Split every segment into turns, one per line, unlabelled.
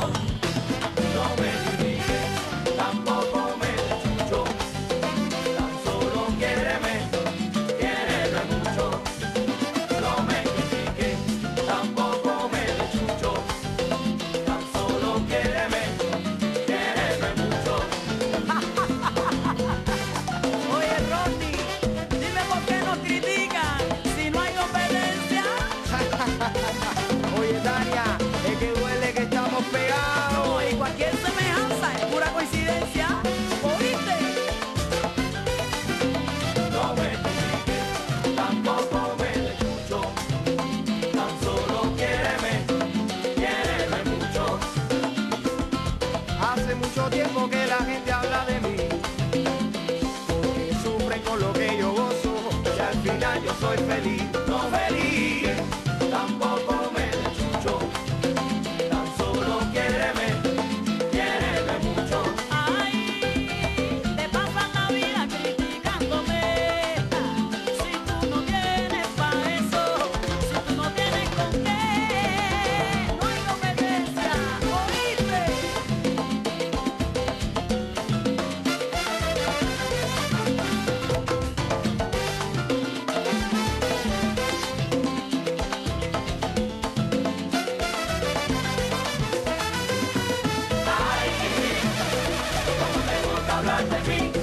Lord.
Soy feliz.
Run the beat.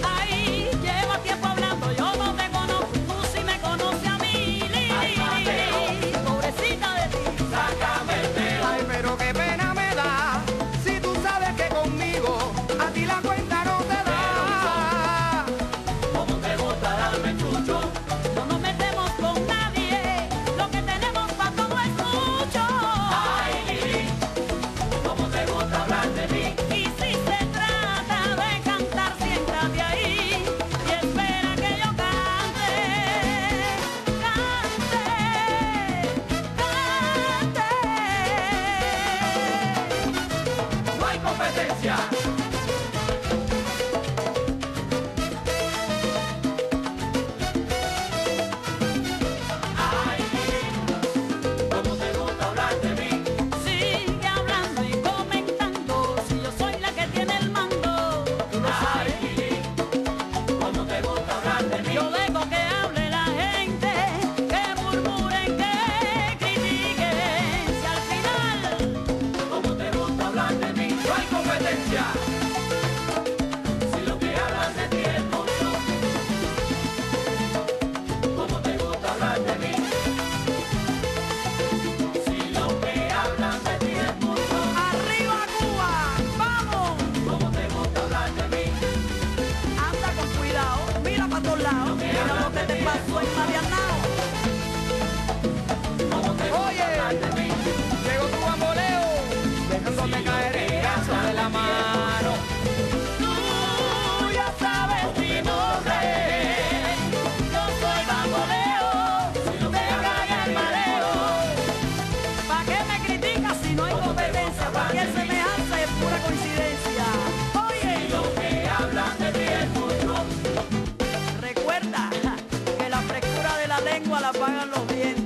lengua la pagan los dientes.